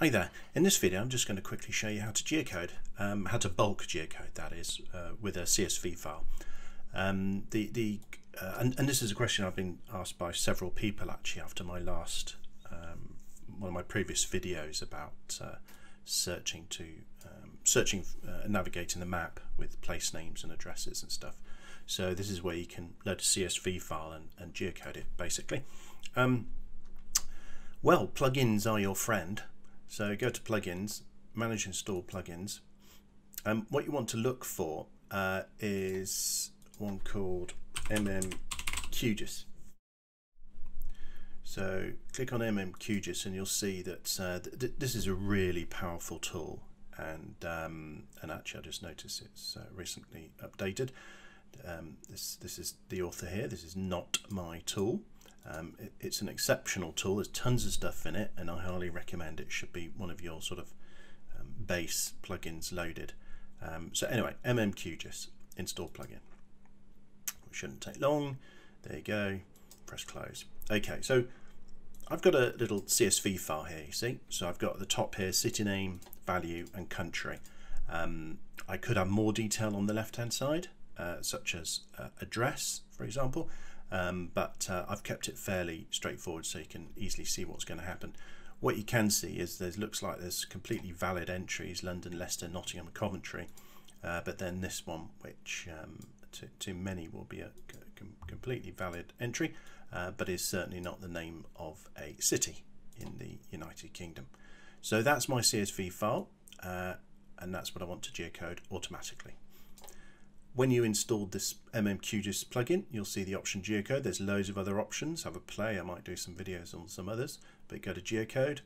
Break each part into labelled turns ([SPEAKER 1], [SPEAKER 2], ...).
[SPEAKER 1] Hi there, in this video I'm just going to quickly show you how to geocode, um, how to bulk geocode that is, uh, with a CSV file. Um, the, the, uh, and, and, this is a question I've been asked by several people actually after my last, um, one of my previous videos about uh, searching to, um, searching, uh, navigating the map with place names and addresses and stuff. So this is where you can load a CSV file and, and geocode it basically. Um, well, plugins are your friend. So go to plugins, manage install plugins. Um, what you want to look for uh, is one called MMQGIS. So click on MMQGIS and you'll see that uh, th this is a really powerful tool. And um, and actually, I just noticed it's uh, recently updated. Um, this this is the author here. This is not my tool. Um, it, it's an exceptional tool. There's tons of stuff in it, and I highly recommend it. Should be one of your sort of um, base plugins loaded. Um, so anyway, MMQGIS install plugin. It shouldn't take long. There you go. Press close. Okay, so I've got a little CSV file here. You see, so I've got the top here city name, value, and country. Um, I could have more detail on the left-hand side, uh, such as uh, address, for example um, but uh, I've kept it fairly straightforward so you can easily see what's going to happen. What you can see is there looks like there's completely valid entries, London, Leicester, Nottingham, Coventry, uh, but then this one, which um, to, to, many will be a com completely valid entry, uh, but is certainly not the name of a city in the United Kingdom. So that's my CSV file, uh, and that's what I want to geocode automatically. When you installed this MMQGIS plugin, you'll see the option geocode. There's loads of other options. Have a play. I might do some videos on some others, but go to geocode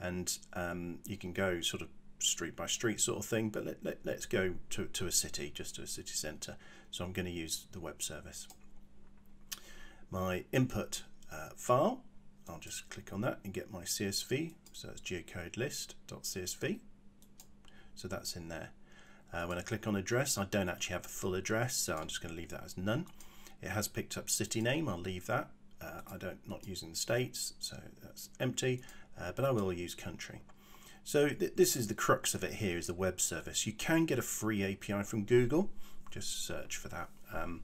[SPEAKER 1] and um, you can go sort of street by street sort of thing, but let, let, us go to, to a city, just to a city centre. So I'm going to use the web service. My input uh, file, I'll just click on that and get my CSV. So it's geocodelist.csv. So that's in there. Uh, when I click on address, I don't actually have a full address, so I'm just going to leave that as none. It has picked up city name, I'll leave that. Uh, I don't not using the states, so that's empty, uh, but I will use country. So th this is the crux of it here is the web service. You can get a free API from Google, just search for that. Um,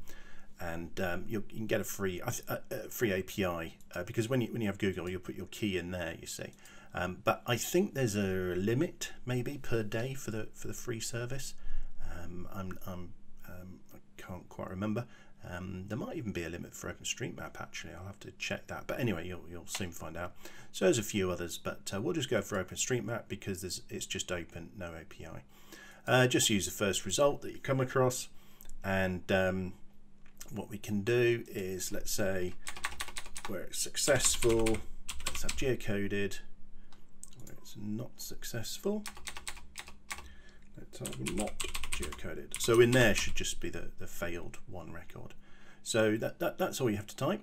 [SPEAKER 1] and um, you can get a free uh, uh, free API uh, because when you when you have Google, you put your key in there. You see, um, but I think there's a limit maybe per day for the for the free service. Um, I'm, I'm um, I can't quite remember. Um, there might even be a limit for OpenStreetMap actually. I'll have to check that. But anyway, you'll you'll soon find out. So there's a few others, but uh, we'll just go for OpenStreetMap because there's it's just open, no API. Uh, just use the first result that you come across, and um, what we can do is let's say where it's successful. Let's have geocoded it's not successful. Let's have not geocoded. So in there should just be the, the failed one record. So that, that that's all you have to type.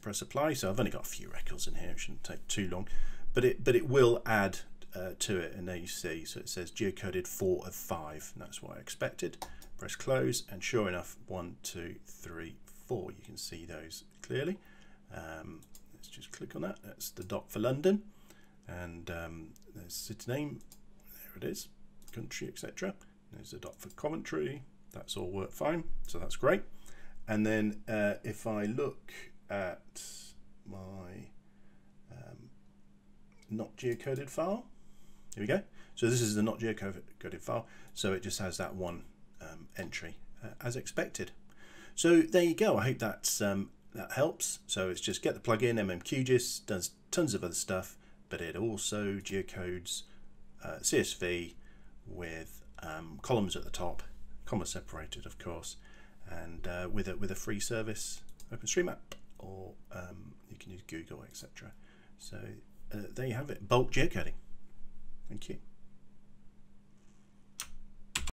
[SPEAKER 1] Press apply. So I've only got a few records in here. It shouldn't take too long, but it but it will add uh, to it. And there you see. So it says geocoded four of five. And that's what I expected. Press close, and sure enough, one, two, three, four. You can see those clearly. Um, let's just click on that. That's the dot for London and um, there's city name, there it is, country, etc. There's a dot for Coventry, that's all worked fine, so that's great. And then uh, if I look at my um, not geocoded file, here we go. So this is the not geocoded file, so it just has that one um, entry uh, as expected. So there you go. I hope that's um, that helps. So it's just get the plugin, MMQGIS, does tons of other stuff but it also geocodes uh, CSV with um, columns at the top, comma separated of course, and uh, with a with a free service, OpenStreetMap, or um, you can use Google, etc. So uh, there you have it, bulk geocoding. Thank you.